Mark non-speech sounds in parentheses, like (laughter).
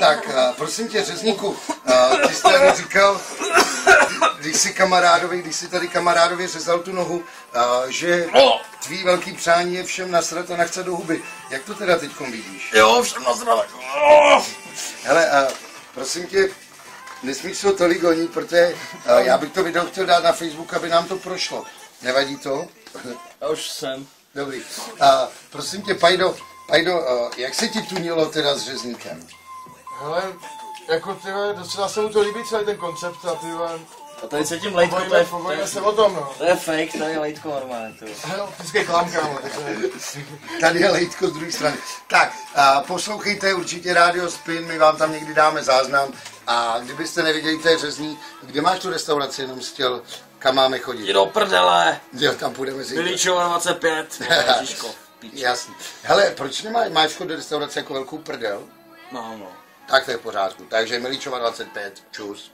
Tak, a, prosím tě, řezníku, a, ty jsi tady říkal, když jsi kamarádovi, když jsi tady kamarádovi řezal tu nohu, a, že tvý velký přání je všem nasrat a nachce do huby. Jak to teda teď vidíš? Jo, všem nasrat. Hele, a, prosím tě, nesmíš se ho tolik honit, protože já bych to video chtěl dát na Facebook, aby nám to prošlo. Nevadí to? Já už jsem. Dobrý. A, prosím tě, Pajdo, Pajdo, jak se ti tunilo teda s řezníkem? Hele, jako ty vole, docela se mu to líbí celý ten koncept a ty vole, A tady se tím lejtko, to je, pobojíme se o tom, no. to je fake, tady je lejtko normálně, tu. Hele, optický klam, kámo, takže... (laughs) Tady je lejtko z druhé strany. Tak, a poslouchejte určitě Radio Spin, my vám tam někdy dáme záznam. A kdybyste neviděli, to je řezní, kde máš tu restauraci, jenom chtěl, kam máme chodit? Jdi do prdele, Jo, tam půjdeme si. Viličova 25, Ježiško, píč. Jasný. Hele, proč nemáš, máš do restaurace jako velkou prdel? Mám no. Tak to je v pořádku. Takže Miličova 25, čus.